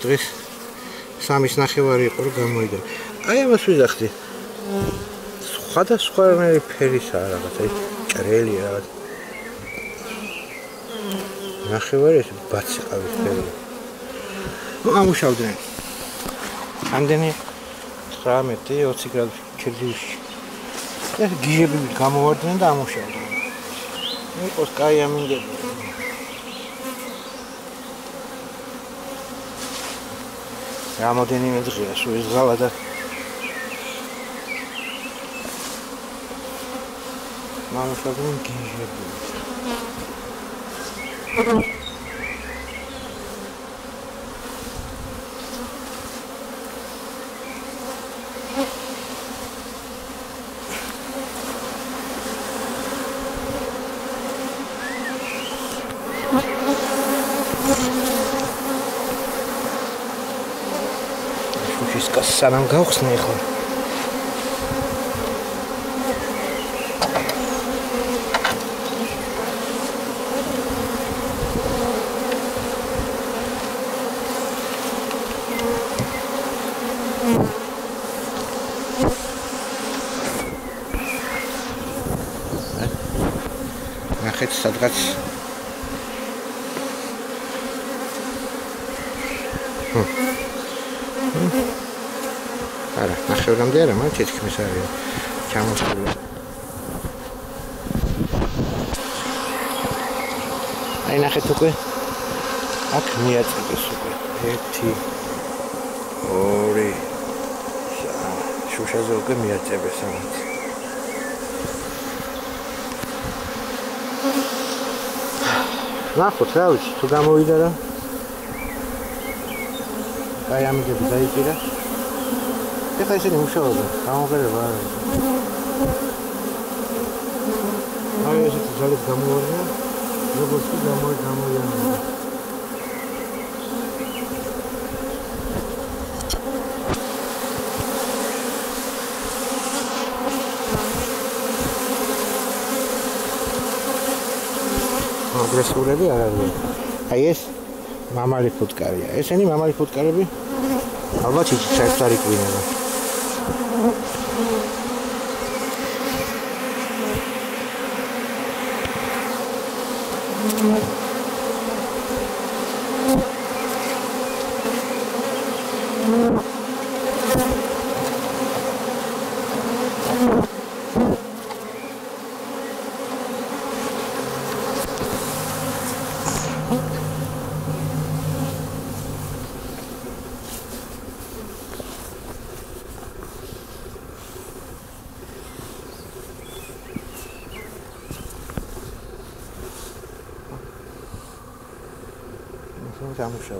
დღეს სამის ნახევარი იყო რომ გამოიგე. აი ამას ვიზახდი. სხვადასხვა ფერისაა რაღაც, აი ჭრელი რაღაც. ნახევარი ეს ბაცი ყავის ფერი. ну ამუშავდნენ. ამდენი 19-20 გრადუსი კელვინში. ეს გიჟები გამოვარდნენ და ამუშავდნენ. იყოს კაი ამინდები. რამოდენიმე დღეა სულ ის ღალა და მამუშავდნენ გიჟები. ფისკას სანამ გავხსნე ხო ნახეთ სადღაც არა, ნახევრამდე არა, მაგრამ თითქმის არის ჩამოსული. აი ნახეთ უკვე. აქ მიაწყვეს უკვე. 1 2 შუშაზე უკვე მიაწევეს ამით. ნახოთ რა ვიცი, თუ გამოვიდა რა. აი ამგები დაიჭირა. ეხლა ისინი მუშაობენ, გამოგერება არ არის. აი ესეთი ძალით გამოვალია, როგორც კი გამოი გამოიანა. აგრესიულები არ არიან. აი ეს მამალი ფუტკარია. ესენი მამალი ფუტკარები ალბათ ის საერთოდ არ Sometimes